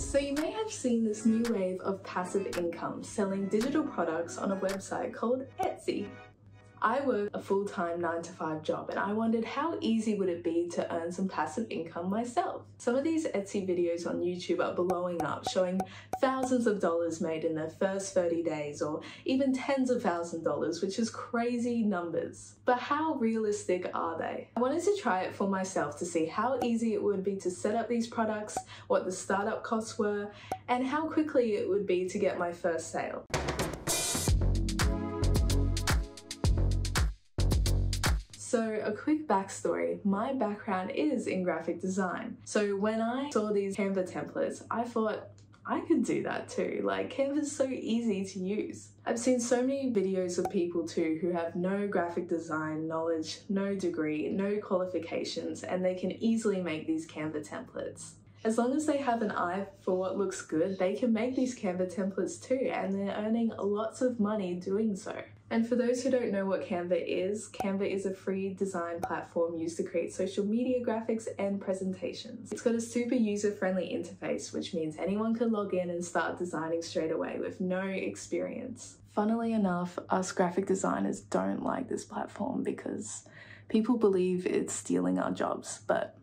So you may have seen this new wave of passive income selling digital products on a website called Etsy. I work a full-time 9 to 5 job and I wondered how easy would it be to earn some passive income myself. Some of these Etsy videos on YouTube are blowing up, showing thousands of dollars made in their first 30 days or even tens of thousand dollars, which is crazy numbers. But how realistic are they? I wanted to try it for myself to see how easy it would be to set up these products, what the startup costs were, and how quickly it would be to get my first sale. So, a quick backstory my background is in graphic design. So, when I saw these Canva templates, I thought, I could do that too. Like, Canva's so easy to use. I've seen so many videos of people too who have no graphic design knowledge, no degree, no qualifications, and they can easily make these Canva templates. As long as they have an eye for what looks good, they can make these Canva templates too, and they're earning lots of money doing so. And for those who don't know what Canva is, Canva is a free design platform used to create social media graphics and presentations. It's got a super user-friendly interface, which means anyone can log in and start designing straight away with no experience. Funnily enough, us graphic designers don't like this platform because people believe it's stealing our jobs, but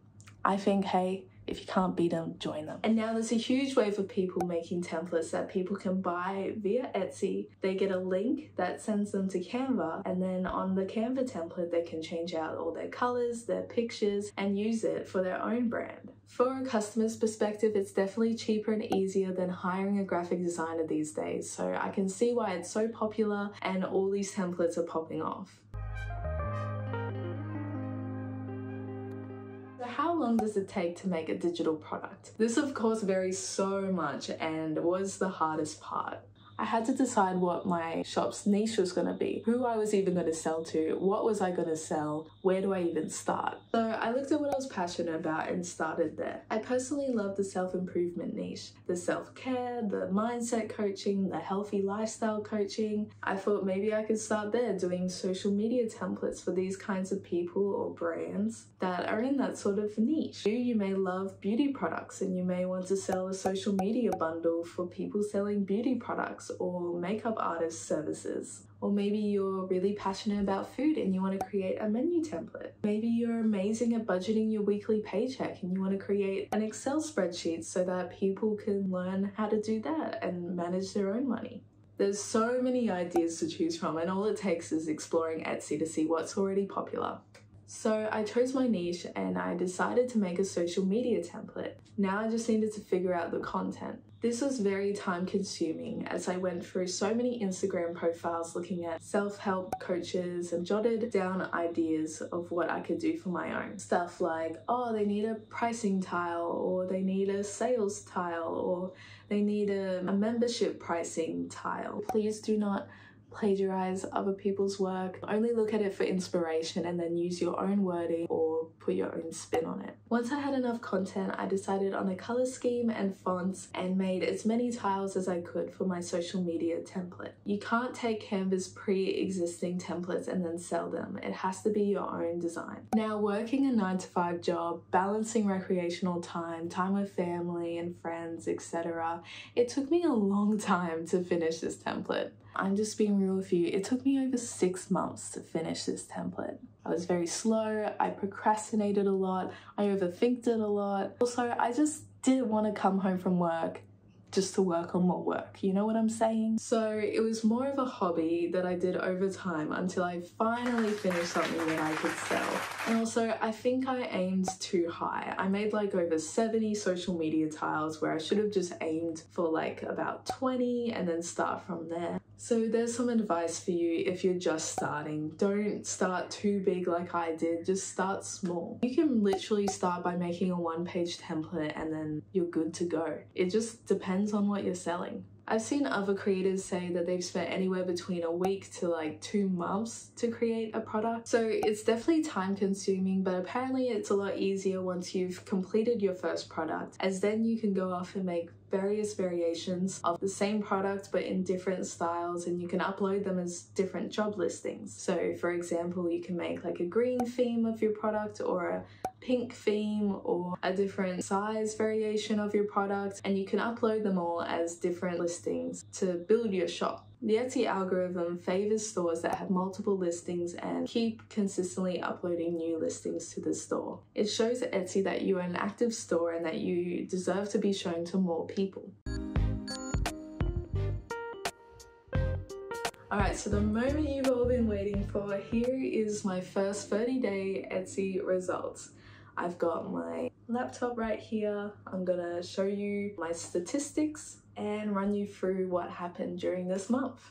I think, hey, if you can't beat them, join them. And now there's a huge wave of people making templates that people can buy via Etsy. They get a link that sends them to Canva, and then on the Canva template, they can change out all their colors, their pictures, and use it for their own brand. For a customer's perspective, it's definitely cheaper and easier than hiring a graphic designer these days, so I can see why it's so popular and all these templates are popping off. How long does it take to make a digital product? This of course varies so much and was the hardest part. I had to decide what my shop's niche was going to be, who I was even going to sell to, what was I going to sell, where do I even start. So I looked at what I was passionate about and started there. I personally love the self-improvement niche, the self-care, the mindset coaching, the healthy lifestyle coaching. I thought maybe I could start there doing social media templates for these kinds of people or brands that are in that sort of niche. You, you may love beauty products and you may want to sell a social media bundle for people selling beauty products or makeup artist services. Or maybe you're really passionate about food and you want to create a menu template. Maybe you're amazing at budgeting your weekly paycheck and you want to create an Excel spreadsheet so that people can learn how to do that and manage their own money. There's so many ideas to choose from, and all it takes is exploring Etsy to see what's already popular. So I chose my niche and I decided to make a social media template. Now I just needed to figure out the content. This was very time consuming as I went through so many Instagram profiles looking at self help coaches and jotted down ideas of what I could do for my own. Stuff like, oh, they need a pricing tile, or they need a sales tile, or they need a, a membership pricing tile. Please do not plagiarize other people's work. Only look at it for inspiration and then use your own wording or put your own spin on it. Once I had enough content, I decided on a color scheme and fonts and made as many tiles as I could for my social media template. You can't take Canva's pre-existing templates and then sell them. It has to be your own design. Now, working a 9 to 5 job, balancing recreational time, time with family and friends, etc., it took me a long time to finish this template. I'm just being real with you, it took me over six months to finish this template. I was very slow, I procrastinated a lot, I overthinked it a lot. Also, I just didn't want to come home from work just to work on more work, you know what I'm saying? So it was more of a hobby that I did over time until I finally finished something that I could sell. And also, I think I aimed too high. I made like over 70 social media tiles where I should have just aimed for like about 20 and then start from there. So there's some advice for you if you're just starting. Don't start too big like I did, just start small. You can literally start by making a one page template and then you're good to go. It just depends on what you're selling. I've seen other creators say that they've spent anywhere between a week to like two months to create a product. So it's definitely time consuming, but apparently it's a lot easier once you've completed your first product, as then you can go off and make various variations of the same product but in different styles and you can upload them as different job listings. So for example, you can make like a green theme of your product or a pink theme or a different size variation of your product, and you can upload them all as different listings to build your shop. The Etsy algorithm favors stores that have multiple listings and keep consistently uploading new listings to the store. It shows Etsy that you are an active store and that you deserve to be shown to more people. Alright, so the moment you've all been waiting for, here is my first 30 day Etsy results. I've got my laptop right here. I'm gonna show you my statistics and run you through what happened during this month.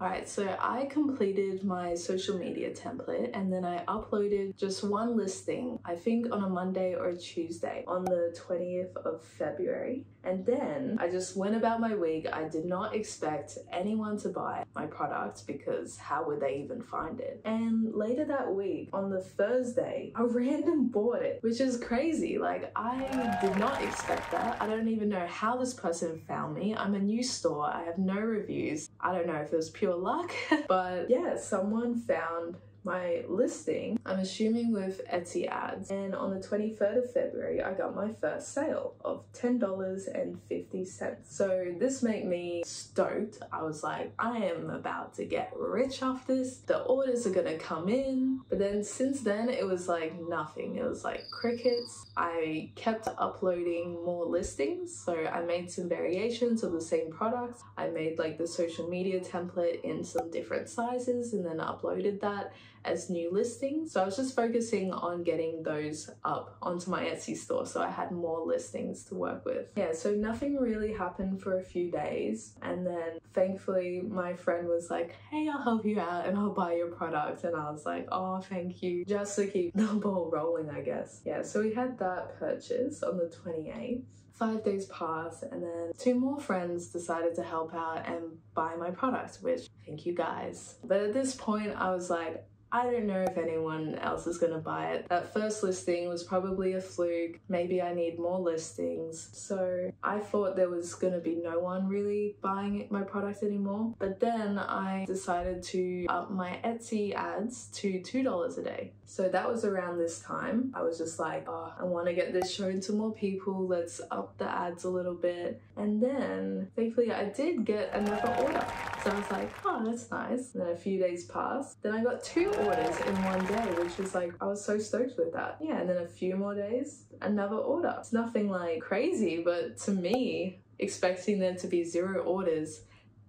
Alright, so I completed my social media template and then I uploaded just one listing, I think on a Monday or a Tuesday on the 20th of February. And then I just went about my week. I did not expect anyone to buy my product because how would they even find it? And later that week, on the Thursday, a random bought it, which is crazy. Like, I did not expect that. I don't even know how this person found me. I'm a new store, I have no reviews. I don't know if it was pure luck, but yeah, someone found my listing, I'm assuming with Etsy ads. And on the 23rd of February, I got my first sale of $10.50. So this made me stoked. I was like, I am about to get rich off this. The orders are gonna come in. But then since then, it was like nothing. It was like crickets. I kept uploading more listings. So I made some variations of the same products. I made like the social media template in some different sizes and then uploaded that as new listings. So I was just focusing on getting those up onto my Etsy store so I had more listings to work with. Yeah, so nothing really happened for a few days and then thankfully my friend was like, hey, I'll help you out and I'll buy your product. And I was like, oh, thank you. Just to keep the ball rolling, I guess. Yeah, so we had that purchase on the 28th five days passed and then two more friends decided to help out and buy my product which thank you guys but at this point i was like I don't know if anyone else is going to buy it. That first listing was probably a fluke. Maybe I need more listings. So I thought there was going to be no one really buying my product anymore. But then I decided to up my Etsy ads to $2 a day. So that was around this time. I was just like, oh, I want to get this shown to more people. Let's up the ads a little bit. And then thankfully I did get another order. So I was like, oh, that's nice. And then a few days passed. Then I got two orders in one day, which was like, I was so stoked with that. Yeah, and then a few more days, another order. It's nothing like crazy, but to me, expecting there to be zero orders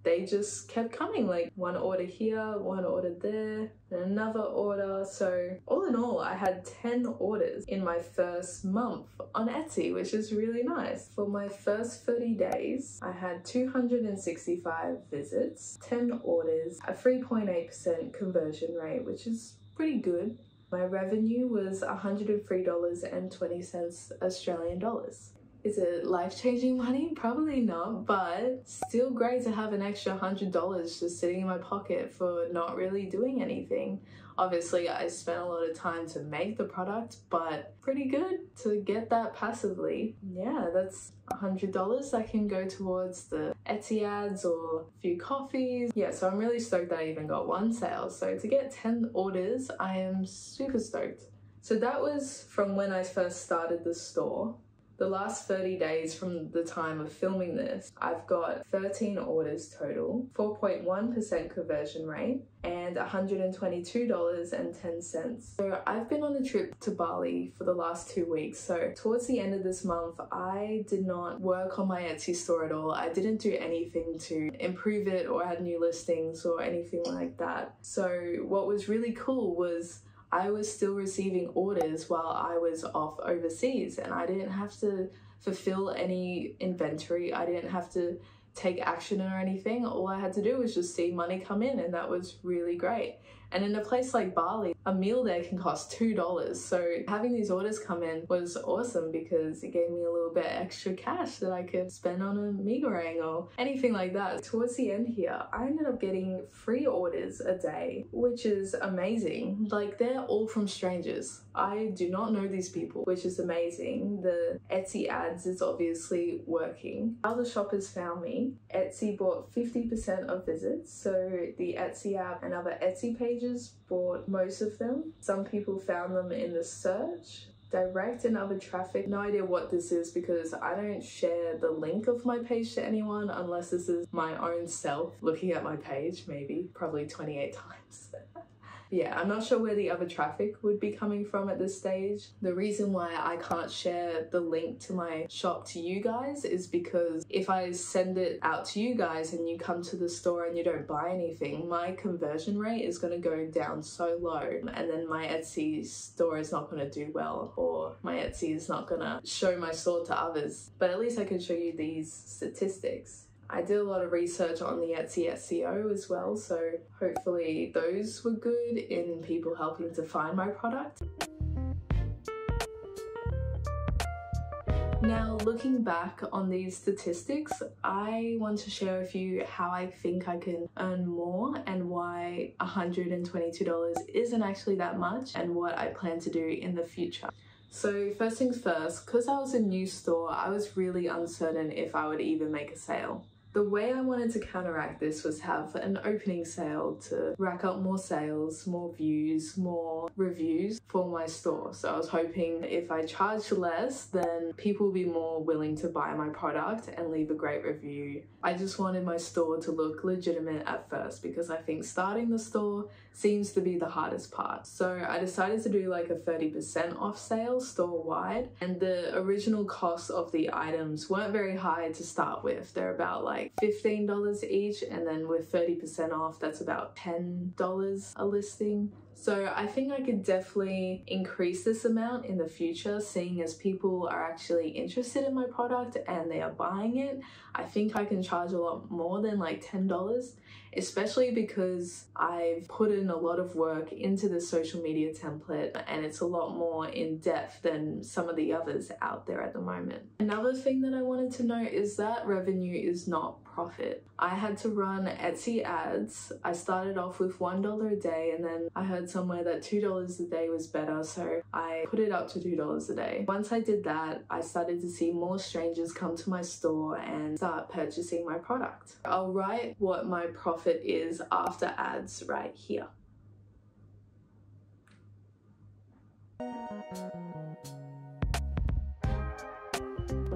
they just kept coming like one order here one order there and another order. So all in all i had 10 orders in my first month on etsy which is really nice. For my first 30 days i had 265 visits 10 orders a 3.8% conversion rate which is pretty good. My revenue was $103.20 Australian dollars. Is it life changing money? Probably not, but still great to have an extra hundred dollars just sitting in my pocket for not really doing anything. Obviously, I spent a lot of time to make the product, but pretty good to get that passively. Yeah, that's a hundred dollars that can go towards the Etsy ads or a few coffees. Yeah, so I'm really stoked that I even got one sale. So to get 10 orders, I am super stoked. So that was from when I first started the store. The last 30 days from the time of filming this, I've got 13 orders total, 4.1% conversion rate, and $122.10. So I've been on a trip to Bali for the last two weeks. So towards the end of this month, I did not work on my Etsy store at all. I didn't do anything to improve it or add new listings or anything like that. So what was really cool was I was still receiving orders while I was off overseas and I didn't have to fulfill any inventory. I didn't have to take action or anything. All I had to do was just see money come in and that was really great. And in a place like Bali, a meal there can cost $2. So having these orders come in was awesome because it gave me a little bit extra cash that I could spend on a mee goreng or anything like that. Towards the end here, I ended up getting free orders a day, which is amazing. Like they're all from strangers. I do not know these people, which is amazing. The Etsy ads is obviously working. How the shoppers found me, Etsy bought 50% of visits. So the Etsy app and other Etsy pages bought most of them. Some people found them in the search direct and other traffic. No idea what this is because I don't share the link of my page to anyone unless this is my own self looking at my page, maybe, probably 28 times. Yeah, I'm not sure where the other traffic would be coming from at this stage. The reason why I can't share the link to my shop to you guys is because if I send it out to you guys and you come to the store and you don't buy anything, my conversion rate is going to go down so low and then my Etsy store is not going to do well or my Etsy is not going to show my store to others. But at least I can show you these statistics. I did a lot of research on the Etsy SEO as well, so hopefully those were good in people helping to find my product. Now, looking back on these statistics, I want to share with you how I think I can earn more and why $122 isn't actually that much and what I plan to do in the future. So first things first, because I was a new store, I was really uncertain if I would even make a sale. The way I wanted to counteract this was have an opening sale to rack up more sales, more views, more reviews for my store. So I was hoping if I charged less, then people would be more willing to buy my product and leave a great review. I just wanted my store to look legitimate at first because I think starting the store seems to be the hardest part. So I decided to do like a 30% off sale store wide and the original cost of the items weren't very high to start with. They're about like like $15 each and then with 30% off that's about $10 a listing. So I think I could definitely increase this amount in the future seeing as people are actually interested in my product and they are buying it. I think I can charge a lot more than like $10 especially because I've put in a lot of work into the social media template and it's a lot more in depth than some of the others out there at the moment. Another thing that I wanted to note is that revenue is not profit. I had to run Etsy ads. I started off with $1 a day and then I heard somewhere that $2 a day was better so I put it up to $2 a day. Once I did that, I started to see more strangers come to my store and start purchasing my product. I'll write what my profit is after ads right here.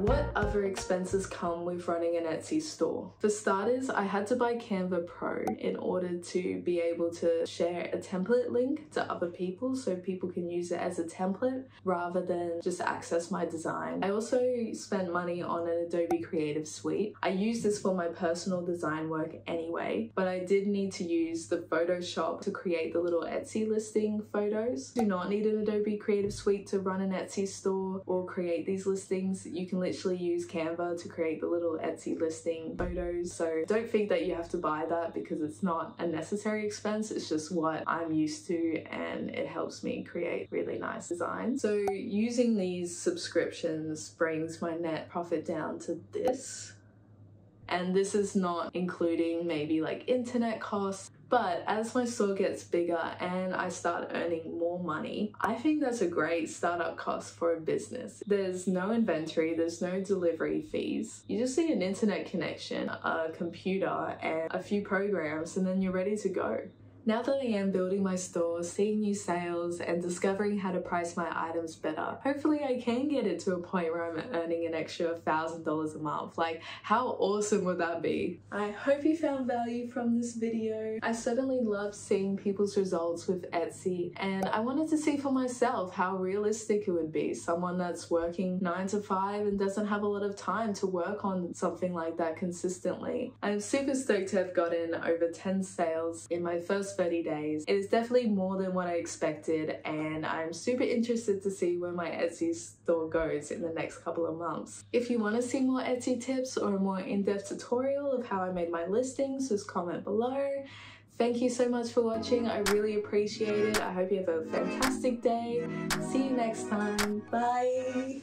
What other expenses come with running an Etsy store? For starters, I had to buy Canva Pro in order to be able to share a template link to other people so people can use it as a template rather than just access my design. I also spent money on an Adobe Creative Suite. I use this for my personal design work anyway, but I did need to use the Photoshop to create the little Etsy listing photos. Do not need an Adobe Creative Suite to run an Etsy store or create these listings. You can literally use Canva to create the little Etsy listing photos. So don't think that you have to buy that because it's not a necessary expense. It's just what I'm used to and it helps me create really nice designs. So using these subscriptions brings my net profit down to this and this is not including maybe like internet costs but as my store gets bigger and I start earning more money, I think that's a great startup cost for a business. There's no inventory, there's no delivery fees. You just need an internet connection, a computer, and a few programs, and then you're ready to go. Now that I am building my store, seeing new sales, and discovering how to price my items better, hopefully I can get it to a point where I'm earning an extra $1,000 a month. Like, how awesome would that be? I hope you found value from this video. I certainly love seeing people's results with Etsy, and I wanted to see for myself how realistic it would be. Someone that's working 9 to 5 and doesn't have a lot of time to work on something like that consistently. I'm super stoked to have gotten over 10 sales in my first 30 days. It is definitely more than what I expected and I'm super interested to see where my Etsy store goes in the next couple of months. If you want to see more Etsy tips or a more in-depth tutorial of how I made my listings, just comment below. Thank you so much for watching. I really appreciate it. I hope you have a fantastic day. See you next time. Bye.